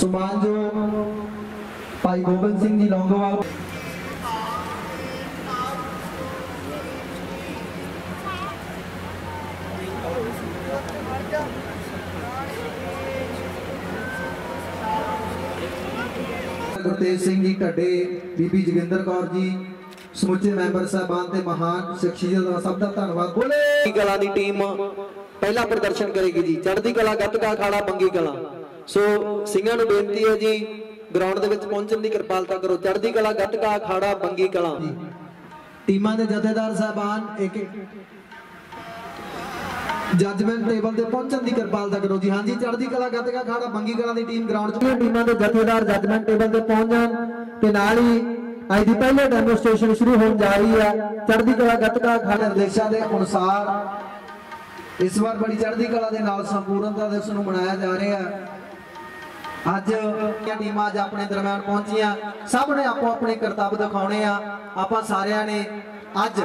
ਸਮਾਨਜੋ ਭਾਈ ਗੋਬਿੰਦ ਸਿੰਘ ਜੀ ਲੌਂਗੋਵਾਲ। ਗੁਰਤੇਜ ਸਿੰਘ ਜੀ ਢੱਡੇ, ਬੀਬੀ ਜੋਗਿੰਦਰ ਕੌਰ ਜੀ, ਸਮੁੱਚੇ ਮੈਂਬਰ ਸਾਹਿਬਾਨ ਤੇ ਮਹਾਨ ਸ਼ਖਸੀਅਤ ਦਾ ਸਭ ਦਾ ਧੰਨਵਾਦ। ਬੋਲੇ! ਕਲਾ ਦੀ ਟੀਮ ਪਹਿਲਾ ਪ੍ਰਦਰਸ਼ਨ ਕਰੇਗੀ ਜੀ। ਚੜ੍ਹਦੀ ਕਲਾ ਗੱਤਕਾ ਅਖਾੜਾ ਬੰਗੀ ਕਲਾ। ਸੋ ਸਿੰਘਾਂ ਨੂੰ ਬੇਨਤੀ ਹੈ ਜੀ ਗਰਾਊਂਡ ਦੇ ਵਿੱਚ ਪਹੁੰਚਣ ਦੀ ਕਿਰਪਾਲਤਾ ਕਰੋ। ਚੜ੍ਹਦੀ ਕਲਾ ਗੱਤਕਾ ਅਖਾੜਾ ਬੰਗੀ ਕਲਾ। ਟੀਮਾਂ ਦੇ ਜਥੇਦਾਰ ਸਾਹਿਬਾਨ ਇੱਕ ਇੱਕ। ਜੱਜਮੈਂਟ ਟੇਬਲ ਤੇ ਪਹੁੰਚਣ ਦੀ ਕਿਰਪਾਲਤਾ ਕਰੋ। ਜੀ ਹਾਂਜੀ ਚੜ੍ਹਦੀ ਕਲਾ ਗੱਤਕਾ ਖਾੜਾ ਬੰਗੀ ਕਲਾ ਦੀ ਟੀਮ ਗਰਾਊਂਡ 'ਚ। ਟੀਮਾਂ ਦੇ ਜਥੇਦਾਰ ਜੱਜਮੈਂਟ ਟੇਬਲ ਤੇ ਪਹੁੰਚ ਜਾਣ ਤੇ ਨਾਲ ਹੀ ਅੱਜ ਦੀ ਪਹਿਲੀ ਡੈਮੋਸਟ੍ਰੇਸ਼ਨ ਸ਼ੁਰੂ ਹੋਣ ਜਾ ਰਹੀ ਹੈ ਚੜ੍ਹਦੀ ਕਲਾ ਗੱਤਕਾ ਖਾੜਾ। ਨਿਰਦੇਸ਼ਾਂ ਦੇ ਅਨੁਸਾਰ ਇਸ ਵਾਰ ਬੜੀ ਚੜ੍ਹਦੀ ਕਲਾ ਦੇ ਨਾਲ ਸੰਪੂਰਨਤਾ ਦਿਵਸ ਨੂੰ ਮਨਾਇਆ ਜਾ ਰਿਹਾ ਹੈ। ਅੱਜ ਇਹ ਟੀਮਾਂ ਅੱਜ ਆਪਣੇ ਦਰਮਿਆਨ ਪਹੁੰਚੀਆਂ ਸਭ ਨੇ ਆਪੋ ਆਪਣੇ ਕਰਤੱਵ ਦਿਖਾਉਣੇ ਆ। ਆਪਾਂ ਸਾਰਿਆਂ ਨੇ ਅੱਜ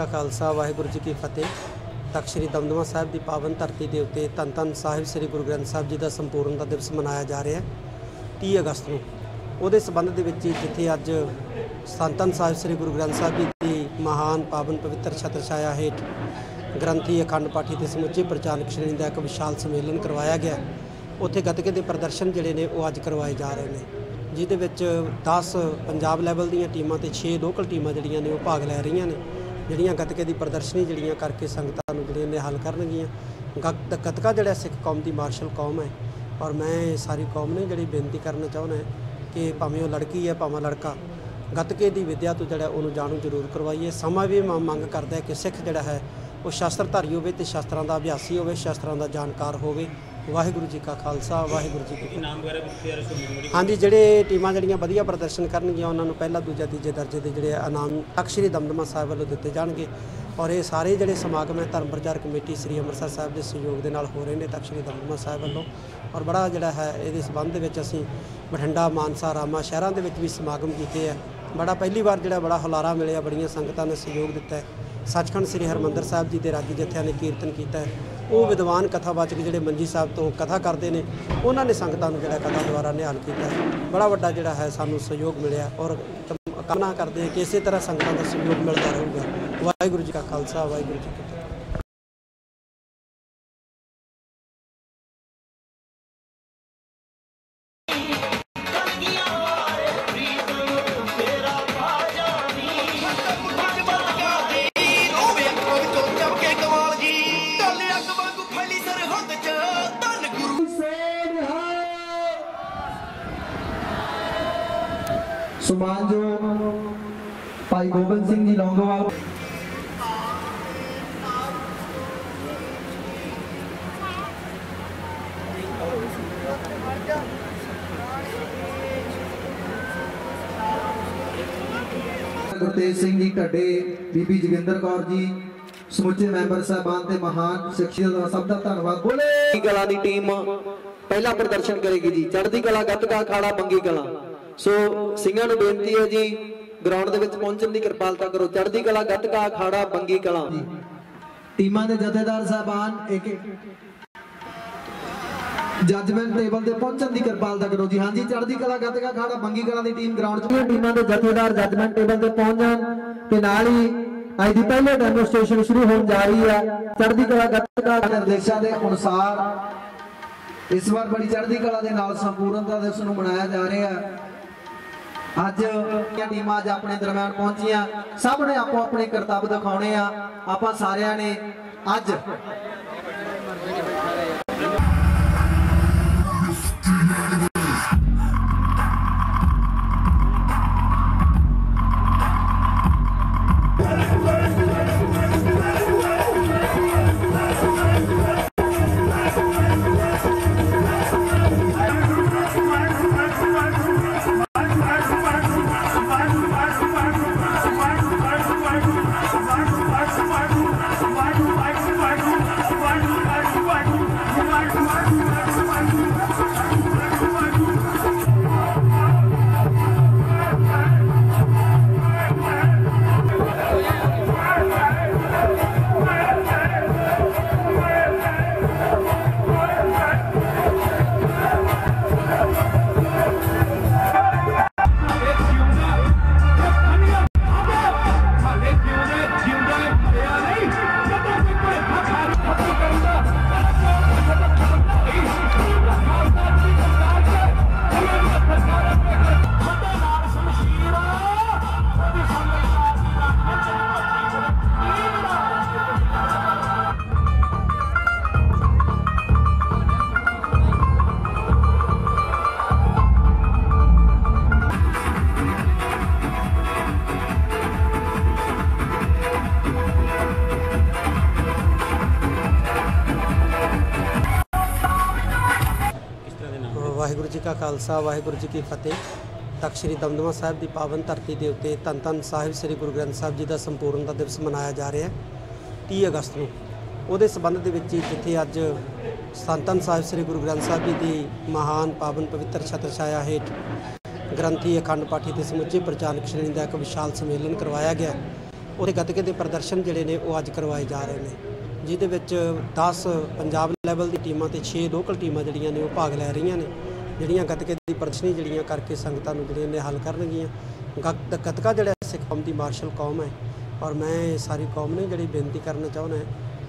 ਕਾ ਖਾਲਸਾ, ਵਾਹਿਗੁਰੂ ਜੀ ਕੀ ਫਤਿਹ। ਤਖਤ ਸ੍ਰੀ ਦਮਦਮਾ ਸਾਹਿਬ ਦੀ ਪਾਵਨ ਧਰਤੀ ਦੇ ਉੱਤੇ ਧੰਨ ਧੰਨ ਸਾਹਿਬ ਸ੍ਰੀ ਗੁਰੂ ਗ੍ਰੰਥ ਸਾਹਿਬ ਜੀ ਦਾ ਸੰਪੂਰਨਤਾ ਦਿਵਸ ਮਨਾਇਆ ਜਾ ਰਿਹਾ ਹੈ 30 ਅਗਸਤ ਨੂੰ। ਉਹਦੇ ਸਬੰਧ ਦੇ ਵਿੱਚ ਜਿੱਥੇ ਅੱਜ ਧੰਨ ਧੰਨ ਸਾਹਿਬ ਸ੍ਰੀ ਗੁਰੂ ਗ੍ਰੰਥ ਸਾਹਿਬ ਜੀ ਦੀ ਮਹਾਨ ਪਾਵਨ ਪਵਿੱਤਰ ਛਤਰ ਛਾਇਆ ਹੇਠ ਗ੍ਰੰਥੀ ਅਖੰਡ ਪਾਠੀ ਤੇ ਸਮੁੱਚੇ ਪ੍ਰਚਾਰਕ ਸ਼੍ਰੇਣੀ ਦਾ ਇੱਕ ਵਿਸ਼ਾਲ ਸੰਮੇਲਨ ਕਰਵਾਇਆ ਗਿਆ ਉੱਥੇ ਗੱਤਕੇ ਦੇ ਪ੍ਰਦਰਸ਼ਨ ਜਿਹੜੇ ਨੇ ਉਹ ਅੱਜ ਕਰਵਾਏ ਜਾ ਰਹੇ ਨੇ, ਜਿਹਦੇ ਵਿੱਚ 10 ਪੰਜਾਬ ਲੈਵਲ ਦੀਆਂ ਟੀਮਾਂ ਤੇ 6 ਲੋਕਲ ਟੀਮਾਂ ਜਿਹੜੀਆਂ ਨੇ ਉਹ ਭਾਗ ਲੈ ਰਹੀਆਂ ਨੇ। ਜਿਹੜੀਆਂ ਗੱਤਕੇ ਦੀ ਪ੍ਰਦਰਸ਼ਨੀ ਜਿਹੜੀਆਂ ਕਰਕੇ ਸੰਗਤਾਂ ਨੂੰ ਜਿਹੜੀਆਂ ਨੇ ਹੱਲ ਕਰਨਗੀਆਂ। ਗੱਤਕਾ ਜਿਹੜਾ ਸਿੱਖ ਕੌਮ ਦੀ ਮਾਰਸ਼ਲ ਕੌਮ ਹੈ। ਔਰ ਮੈਂ ਸਾਰੀ ਕੌਮ ਨੂੰ ਜਿਹੜੀ ਬੇਨਤੀ ਕਰਨਾ ਚਾਹੁੰਦਾ ਕਿ ਭਾਵੇਂ ਉਹ ਲੜਕੀ ਹੈ, ਭਾਵੇਂ ਲੜਕਾ, ਗੱਤਕੇ ਦੀ ਵਿਦਿਆ ਤੋਂ ਜਿਹੜਾ ਉਹਨੂੰ ਜਾਣੂ ਜ਼ਰੂਰ ਕਰਵਾਈਏ। ਸਮਾਂ ਵੀ ਮੰਗ ਕਰਦਾ ਹੈ ਕਿ ਸਿੱਖ ਜਿਹੜਾ ਹੈ, ਉਹ ਸ਼ਾਸਤਰਧਾਰੀ ਹੋਵੇ ਤੇ ਸ਼ਾਸਤਰਾਂ ਦਾ ਅਭਿਆਸੀ ਹੋਵੇ, ਸ਼ਾਸਤਰਾਂ ਦਾ ਜਾਣਕਾਰ ਹੋਵੇ। ਵਾਹਿਗੁਰੂ ਜੀ ਕਾ ਖਾਲਸਾ ਵਾਹਿਗੁਰੂ ਜੀ ਕੀ ਫਤਿਹ ਨਾਮ ਵਗੈਰਾ ਵੀ ਤਿਆਰ ਸੁਣੀ ਹਾਂਜੀ ਜਿਹੜੇ ਟੀਮਾਂ ਜਿਹੜੀਆਂ ਵਧੀਆ ਪ੍ਰਦਰਸ਼ਨ ਕਰਨਗੀਆਂ ਉਹਨਾਂ ਨੂੰ ਪਹਿਲਾ ਦੂਜਾ ਤੀਜੇ ਦਰਜੇ ਦੇ ਜਿਹੜੇ ਇਨਾਮ ਅਕਸ਼ਰੀ ਦਮਦਮਾ ਸਾਹਿਬ ਵੱਲੋਂ ਦਿੱਤੇ ਜਾਣਗੇ। ਔਰ ਇਹ ਸਾਰੇ ਜਿਹੜੇ ਸਮਾਗਮ ਹੈ ਧਰਮ ਪ੍ਰਚਾਰ ਕਮੇਟੀ ਸ੍ਰੀ ਅੰਮ੍ਰਿਤਸਰ ਸਾਹਿਬ ਦੇ ਸਹਿਯੋਗ ਦੇ ਨਾਲ ਹੋ ਰਹੇ ਨੇ ਤਖਸ਼ਰੀ ਦਮਦਮਾ ਸਾਹਿਬ ਵੱਲੋਂ। ਔਰ ਬੜਾ ਜਿਹੜਾ ਹੈ ਇਹਦੇ ਸਬੰਧ ਦੇ ਵਿੱਚ ਅਸੀਂ ਬਠਿੰਡਾ ਮਾਨਸਾ ਰਾਮਾ ਸ਼ਹਿਰਾਂ ਦੇ ਵਿੱਚ ਵੀ ਸਮਾਗਮ ਕੀਤੇ ਆ। ਬੜਾ ਪਹਿਲੀ ਵਾਰ ਜਿਹੜਾ ਬੜਾ ਹੁਲਾਰਾ ਮਿਲਿਆ ਬੜੀਆਂ ਸੰਗਤਾਂ ਨੇ ਸਹਿਯੋਗ ਦਿੱਤਾ ਹੈ। ਸੱਚਖੰਡ ਸ੍ਰੀ ਹਰਮੰਦਰ ਸਾਹਿਬ ਜੀ ਦੇ ਰਾਗੀ ਜਥਿਆਂ ਨੇ ਕੀਰਤਨ ਕੀਤਾ ਉਹ ਵਿਦਵਾਨ ਕਥਾਵਾਚਕ ਜਿਹੜੇ ਮੰਜੀ ਸਾਹਿਬ ਤੋਂ ਕਥਾ ਕਰਦੇ ਨੇ, ਉਹਨਾਂ ਨੇ ਸੰਗਤਾਂ ਨੂੰ ਜਿਹੜਾ ਕਥਾ ਦੁਆਰਾ ਨਿਹਾਲ ਕੀਤਾ ਬੜਾ ਵੱਡਾ ਜਿਹੜਾ ਹੈ ਸਾਨੂੰ ਸਹਿਯੋਗ ਮਿਲਿਆ ਔਰ ਕਮ- ਕਾਮਨਾ ਕਰਦੇ ਕਿ ਇਸੇ ਤਰ੍ਹਾਂ ਸੰਗਤਾਂ ਦਾ ਸਹਿਯੋਗ ਮਿਲਦਾ ਰਹੂਗਾ। ਵਾਹਿਗੁਰੂ ਜੀ ਕਾ ਖਾਲਸਾ, ਵਾਹਿਗੁਰੂ ਜੀ ਕੀ ਸਮਾਨਜੋ ਭਾਈ ਗੋਬਿੰਦ ਸਿੰਘ ਜੀ ਲੌਂਗੋਵਾਲ। ਗੁਰਤੇਜ ਸਿੰਘ ਜੀ ਢੱਡੇ, ਬੀਬੀ ਜੋਗਿੰਦਰ ਕੌਰ ਜੀ, ਸਮੁੱਚੇ ਮੈਂਬਰ ਸਾਹਿਬਾਨ ਤੇ ਮਹਾਨ ਸ਼ਖਸੀਅਤ ਦਾ ਸਭ ਦਾ ਧੰਨਵਾਦ। ਬੋਲੇ। ਬੰਗੀ ਦੀ ਟੀਮ ਪਹਿਲਾ ਪ੍ਰਦਰਸ਼ਨ ਕਰੇਗੀ ਜੀ। ਚੜ੍ਹਦੀ ਕਲਾ, ਗੱਤਕਾ, ਅਖਾੜਾ, ਬੰਗੀ ਕਲਾ। ਸੋ ਸਿੰਘਾਂ ਨੂੰ ਬੇਨਤੀ ਹੈ ਜੀ ਗਰਾਊਂਡ ਦੇ ਵਿੱਚ ਪਹੁੰਚਣ ਦੀ ਕਿਰਪਾਲਤਾ ਕਰੋ। ਚੜ੍ਹਦੀ ਕਲਾ ਗੱਤਕਾ ਅਖਾੜਾ ਬੰਗੀ ਕਲਾਂ। ਟੀਮਾਂ ਦੇ ਜਥੇਦਾਰ ਸਾਹਿਬਾਨ ਇੱਕ ਇੱਕ। ਜੱਜਮੈਂਟ ਟੇਬਲ ਤੇ ਪਹੁੰਚਣ ਦੀ ਕਿਰਪਾਲਤਾ ਕਰੋ। ਜੀ ਹਾਂਜੀ ਚੜ੍ਹਦੀ ਕਲਾ ਗੱਤਕਾ ਖਾੜਾ ਬੰਗੀ ਕਲਾ ਦੀ ਟੀਮ ਗਰਾਊਂਡ 'ਚ। ਟੀਮਾਂ ਦੇ ਜਥੇਦਾਰ ਜੱਜਮੈਂਟ ਟੇਬਲ ਤੇ ਪਹੁੰਚ ਜਾਣ। ਤੇ ਨਾਲ ਹੀ ਅੱਜ ਦੀ ਪਹਿਲੀ ਡੈਮੋਸਟ੍ਰੇਸ਼ਨ ਸ਼ੁਰੂ ਹੋਣ ਜਾ ਰਹੀ ਹੈ ਚੜ੍ਹਦੀ ਕਲਾ ਗੱਤਕਾ ਨਿਰਦੇਸ਼ਾਂ ਦੇ ਅਨੁਸਾਰ ਇਸ ਵਾਰ ਬੜੀ ਚੜ੍ਹਦੀ ਕਲਾ ਦੇ ਨਾਲ ਸੰਪੂਰਨਤਾ ਦਿਵਸ ਨੂੰ ਮਨਾਇਆ ਜਾ ਰਿਹਾ ਹੈ। ਅੱਜ ਇਹ ਟੀਮਾਂ ਅੱਜ ਆਪਣੇ ਦਰਮਿਆਨ ਪਹੁੰਚੀਆਂ। ਸਭ ਨੇ ਆਪੋ ਆਪਣੇ ਕਰਤੱਵ ਦਿਖਾਉਣੇ ਆ। ਆਪਾਂ ਸਾਰਿਆਂ ਨੇ ਅੱਜ ਜੀ ਕਾ ਖਾਲਸਾ, ਵਾਹਿਗੁਰੂ ਜੀ ਕੀ ਫਤਿਹ। ਤਖਤ ਸ੍ਰੀ ਦਮਦਮਾ ਸਾਹਿਬ ਦੀ ਪਾਵਨ ਧਰਤੀ ਦੇ ਉੱਤੇ ਧੰਨ ਧੰਨ ਸਾਹਿਬ ਸ੍ਰੀ ਗੁਰੂ ਗ੍ਰੰਥ ਸਾਹਿਬ ਜੀ ਦਾ ਸੰਪੂਰਨਤਾ ਦਿਵਸ ਮਨਾਇਆ ਜਾ ਰਿਹਾ ਹੈ 30 ਅਗਸਤ ਨੂੰ। ਉਹਦੇ ਸਬੰਧ ਦੇ ਵਿੱਚ ਜਿੱਥੇ ਅੱਜ ਸੰਤ ਧੰਨ ਸਾਹਿਬ ਸ੍ਰੀ ਗੁਰੂ ਗ੍ਰੰਥ ਸਾਹਿਬ ਜੀ ਦੀ ਮਹਾਨ ਪਾਵਨ ਪਵਿੱਤਰ ਛਤਰ ਛਾਇਆ ਹੇਠ ਗ੍ਰੰਥੀ ਅਖੰਡ ਪਾਠੀ ਤੇ ਸਮੁੱਚੇ ਪ੍ਰਚਾਰਕ ਸ਼੍ਰੇਣੀ ਦਾ ਇੱਕ ਵਿਸ਼ਾਲ ਸੰਮੇਲਨ ਕਰਵਾਇਆ ਗਿਆ। ਉਹਦੇ ਗੱਤਕੇ ਦੇ ਪ੍ਰਦਰਸ਼ਨ ਜਿਹੜੇ ਨੇ ਉਹ ਅੱਜ ਕਰਵਾਏ ਜਾ ਰਹੇ ਨੇ, ਜਿਹਦੇ ਵਿੱਚ 10 ਪੰਜਾਬ ਲੈਵਲ ਦੀ ਟੀਮਾਂ ਤੇ 6 ਲੋਕਲ ਟੀਮਾਂ ਜਿਹੜੀਆਂ ਨੇ ਉਹ ਭਾਗ ਲੈ ਰਹੀਆਂ ਨੇ। ਜਿਹੜੀਆਂ ਗੱਤਕੇ ਦੀ ਪ੍ਰਦਰਸ਼ਨੀ ਜਿਹੜੀਆਂ ਕਰਕੇ ਸੰਗਤਾਂ ਨੂੰ ਜਿਹੜੀਆਂ ਨੇ ਹੱਲ ਕਰਨਗੀਆਂ। ਗੱਤਕਾ ਜਿਹੜਾ ਸਿੱਖ ਕੌਮ ਦੀ ਮਾਰਸ਼ਲ ਕੌਮ ਹੈ। ਔਰ ਮੈਂ ਸਾਰੀ ਕੌਮ ਨੂੰ ਜਿਹੜੀ ਬੇਨਤੀ ਕਰਨਾ ਚਾਹੁੰਦਾ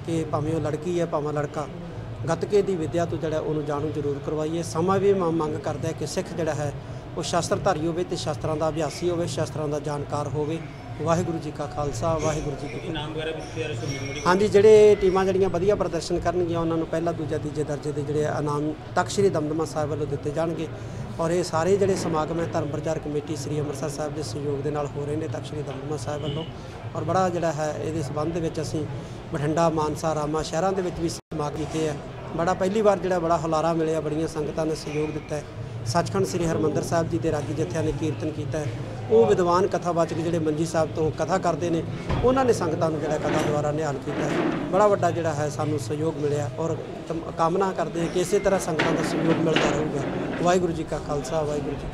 ਕਿ ਭਾਵੇਂ ਉਹ ਲੜਕੀ ਹੈ, ਭਾਵੇਂ ਲੜਕਾ, ਗੱਤਕੇ ਦੀ ਵਿਦਿਆ ਤੋਂ ਜਿਹੜਾ ਉਹਨੂੰ ਜਾਣੂ ਜ਼ਰੂਰ ਕਰਵਾਈਏ। ਸਮਾਂ ਵੀ ਮੰਗ ਕਰਦਾ ਹੈ ਕਿ ਸਿੱਖ ਜਿਹੜਾ ਹੈ, ਉਹ ਸ਼ਾਸਤਰਧਾਰੀ ਹੋਵੇ ਤੇ ਸ਼ਾਸਤਰਾਂ ਦਾ ਅਭਿਆਸੀ ਹੋਵੇ, ਸ਼ਾਸਤਰਾਂ ਦਾ ਜਾਣਕਾਰ ਹੋਵੇ। ਵਾਹਿਗੁਰੂ ਜੀ ਕਾ ਖਾਲਸਾ ਵਾਹਿਗੁਰੂ ਜੀ ਕੀ ਫਤਿਹ। ਨਾਮ ਵਗੈਰਾ ਵੀ ਤਿਆਰ ਸੁਣੀ ਹਾਂਜੀ ਜਿਹੜੇ ਟੀਮਾਂ ਜਿਹੜੀਆਂ ਵਧੀਆ ਪ੍ਰਦਰਸ਼ਨ ਕਰਨਗੀਆਂ ਉਹਨਾਂ ਨੂੰ ਪਹਿਲਾ ਦੂਜਾ ਤੀਜੇ ਦਰਜੇ ਦੇ ਜਿਹੜੇ ਇਨਾਮ ਤਖਤ ਸ੍ਰੀ ਦਮਦਮਾ ਸਾਹਿਬ ਵੱਲੋਂ ਦਿੱਤੇ ਜਾਣਗੇ। ਔਰ ਇਹ ਸਾਰੇ ਜਿਹੜੇ ਸਮਾਗਮ ਹੈ ਧਰਮ ਪ੍ਰਚਾਰ ਕਮੇਟੀ ਸ੍ਰੀ ਅੰਮ੍ਰਿਤਸਰ ਸਾਹਿਬ ਦੇ ਸਹਿਯੋਗ ਦੇ ਨਾਲ ਹੋ ਰਹੇ ਨੇ ਤਖਤ ਸ੍ਰੀ ਦਮਦਮਾ ਸਾਹਿਬ ਵੱਲੋਂ। ਔਰ ਬੜਾ ਜਿਹੜਾ ਹੈ ਇਹਦੇ ਸਬੰਧ ਦੇ ਵਿੱਚ ਅਸੀਂ ਬਠਿੰਡਾ ਮਾਨਸਾ ਰਾਮਾ ਸ਼ਹਿਰਾਂ ਦੇ ਵਿੱਚ ਵੀ ਸਮਾਗਮ ਕੀਤੇ ਆ। ਬੜਾ ਪਹਿਲੀ ਵਾਰ ਜਿਹੜਾ ਬੜਾ ਹੁਲਾਰਾ ਮਿਲਿਆ ਬੜੀਆਂ ਸੰਗਤਾਂ ਨੇ ਸਹਿਯੋਗ ਦਿੱਤਾ ਹੈ। ਸੱਚਖੰਡ ਸ੍ਰੀ ਹਰਮੰਦਰ ਸਾਹਿਬ ਜੀ ਦੇ ਰਾਗੀ ਜਥਿਆਂ ਨੇ ਕੀਰਤਨ ਕੀਤਾ ਉਹ ਵਿਦਵਾਨ ਕਥਾਵਾਚਕ ਜਿਹੜੇ ਮੰਜੀ ਸਾਹਿਬ ਤੋਂ ਕਥਾ ਕਰਦੇ ਨੇ, ਉਹਨਾਂ ਨੇ ਸੰਗਤਾਂ ਨੂੰ ਜਿਹੜਾ ਕਥਾ ਦੁਆਰਾ ਨਿਹਾਲ ਕੀਤਾ ਬੜਾ ਵੱਡਾ ਜਿਹੜਾ ਹੈ ਸਾਨੂੰ ਸਹਿਯੋਗ ਮਿਲਿਆ ਔਰ ਕਾਮਨਾ ਕਰਦੇ ਹਾਂ ਕਿ ਇਸੇ ਤਰ੍ਹਾਂ ਸੰਗਤਾਂ ਦਾ ਸਹਿਯੋਗ ਮਿਲਦਾ ਰਹੂਗਾ। ਵਾਹਿਗੁਰੂ ਜੀ ਕਾ ਖਾਲਸਾ, ਵਾਹਿਗੁਰੂ ਜੀ